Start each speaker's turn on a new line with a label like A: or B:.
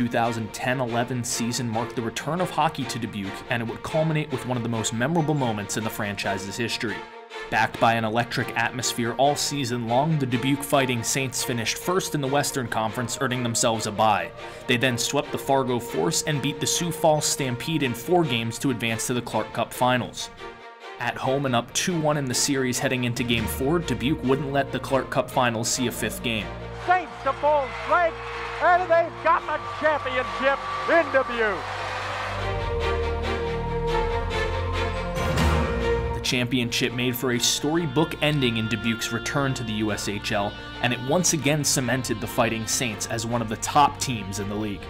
A: 2010-11 season marked the return of hockey to Dubuque, and it would culminate with one of the most memorable moments in the franchise's history. Backed by an electric atmosphere all season long, the Dubuque Fighting Saints finished first in the Western Conference, earning themselves a bye. They then swept the Fargo Force and beat the Sioux Falls Stampede in four games to advance to the Clark Cup Finals. At home and up 2-1 in the series heading into Game 4, Dubuque wouldn't let the Clark Cup Finals see a fifth game.
B: Saints to full strength, and they've got the championship in Dubuque.
A: The championship made for a storybook ending in Dubuque's return to the USHL, and it once again cemented the Fighting Saints as one of the top teams in the league.